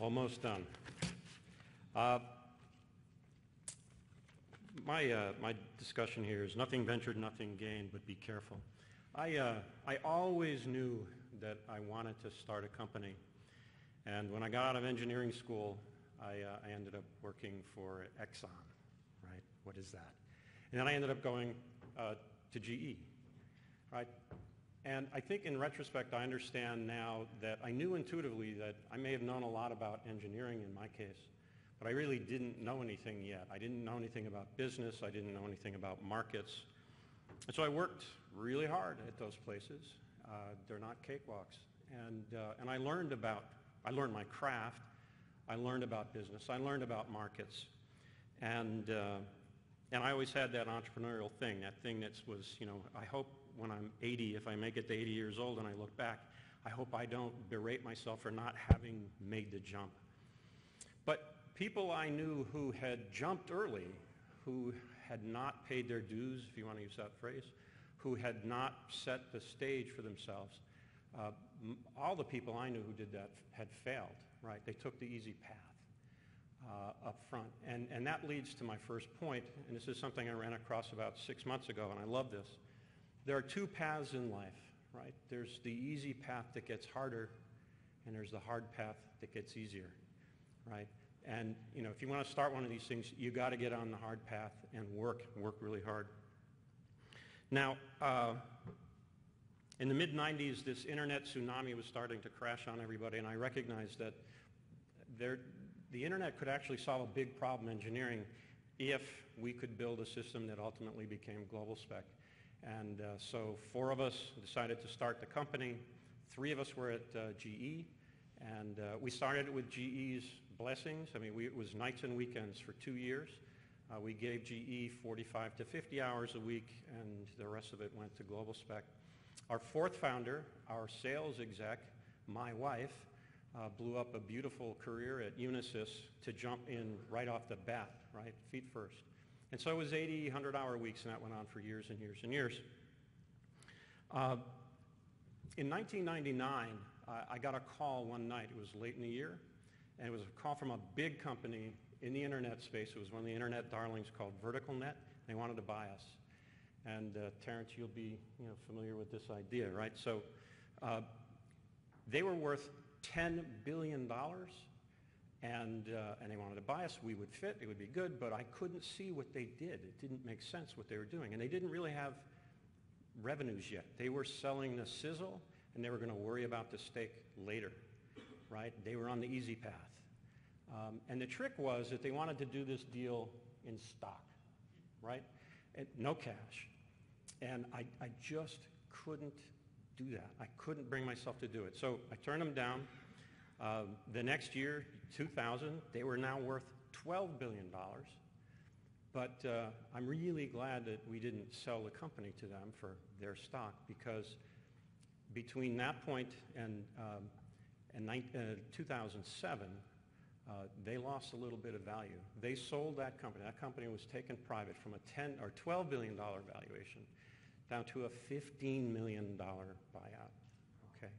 Almost done. Uh, my, uh, my discussion here is nothing ventured, nothing gained, but be careful. I, uh, I always knew that I wanted to start a company. And when I got out of engineering school, I, uh, I ended up working for Exxon, right? What is that? And then I ended up going uh, to GE, right? And I think in retrospect, I understand now that I knew intuitively that I may have known a lot about engineering in my case, but I really didn't know anything yet. I didn't know anything about business. I didn't know anything about markets. And so I worked really hard at those places. Uh, they're not cakewalks. And, uh, and I learned about, I learned my craft. I learned about business. I learned about markets. And, uh, and I always had that entrepreneurial thing, that thing that was, you know, I hope when I'm 80, if I make it to 80 years old and I look back, I hope I don't berate myself for not having made the jump. But people I knew who had jumped early, who had not paid their dues, if you want to use that phrase, who had not set the stage for themselves, uh, all the people I knew who did that had failed, right? They took the easy path. Uh, up front. And, and that leads to my first point, and this is something I ran across about six months ago, and I love this. There are two paths in life, right? There's the easy path that gets harder, and there's the hard path that gets easier, right? And you know, if you want to start one of these things, you got to get on the hard path and work, work really hard. Now, uh, in the mid 90s, this internet tsunami was starting to crash on everybody, and I recognized that there, the internet could actually solve a big problem in engineering if we could build a system that ultimately became GlobalSpec. And uh, so four of us decided to start the company. Three of us were at uh, GE, and uh, we started it with GE's blessings. I mean, we, it was nights and weekends for two years. Uh, we gave GE 45 to 50 hours a week, and the rest of it went to GlobalSpec. Our fourth founder, our sales exec, my wife, uh, blew up a beautiful career at Unisys to jump in right off the bat, right, feet first. And so it was 80, 100-hour weeks, and that went on for years and years and years. Uh, in 1999, uh, I got a call one night. It was late in the year, and it was a call from a big company in the internet space. It was one of the internet darlings called VerticalNet. They wanted to buy us. And uh, Terrence, you'll be you know, familiar with this idea, right? So uh, they were worth $10 billion and, uh, and they wanted to buy us. We would fit. It would be good. But I couldn't see what they did. It didn't make sense what they were doing. And they didn't really have revenues yet. They were selling the sizzle, and they were going to worry about the steak later, right? They were on the easy path. Um, and the trick was that they wanted to do this deal in stock, right? And no cash. And I, I just couldn't do that. I couldn't bring myself to do it. So I turned them down. Uh, the next year, 2000, they were now worth $12 billion. But uh, I'm really glad that we didn't sell the company to them for their stock because between that point and, um, and uh, 2007, uh, they lost a little bit of value. They sold that company. That company was taken private from a 10 or 12 billion dollar valuation down to a 15 million dollar buyout. Okay,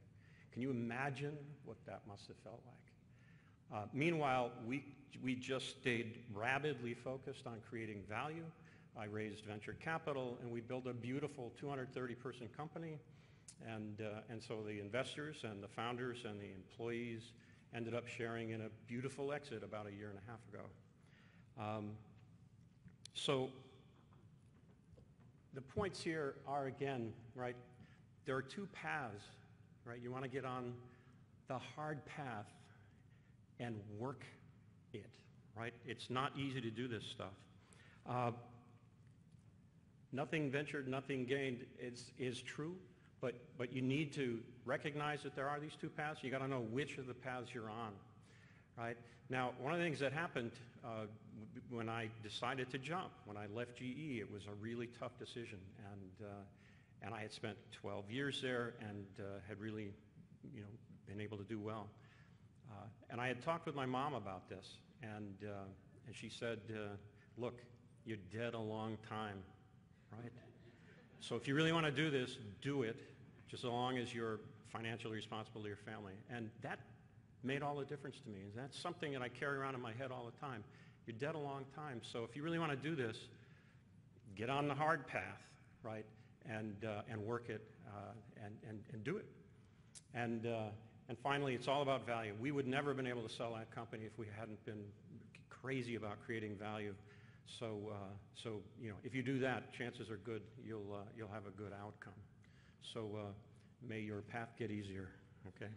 can you imagine what that must have felt like? Uh, meanwhile, we, we just stayed rabidly focused on creating value. I raised venture capital, and we built a beautiful 230-person company. And, uh, and so the investors and the founders and the employees ended up sharing in a beautiful exit about a year and a half ago. Um, so the points here are, again, right, there are two paths, right? You want to get on the hard path and work it, right? It's not easy to do this stuff. Uh, nothing ventured, nothing gained is, is true, but, but you need to recognize that there are these two paths. You got to know which of the paths you're on, right? Now, one of the things that happened uh, when I decided to jump, when I left GE, it was a really tough decision, and uh, and I had spent 12 years there and uh, had really, you know, been able to do well. Uh, and I had talked with my mom about this, and, uh, and she said, uh, look, you're dead a long time, right? So if you really want to do this, do it, just as long as you're financially responsible to your family. And that, made all the difference to me. And that's something that I carry around in my head all the time. You're dead a long time, so if you really want to do this, get on the hard path, right, and, uh, and work it uh, and, and, and do it. And, uh, and finally, it's all about value. We would never have been able to sell that company if we hadn't been crazy about creating value. So, uh, so you know, if you do that, chances are good you'll, uh, you'll have a good outcome. So uh, may your path get easier, okay?